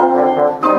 Música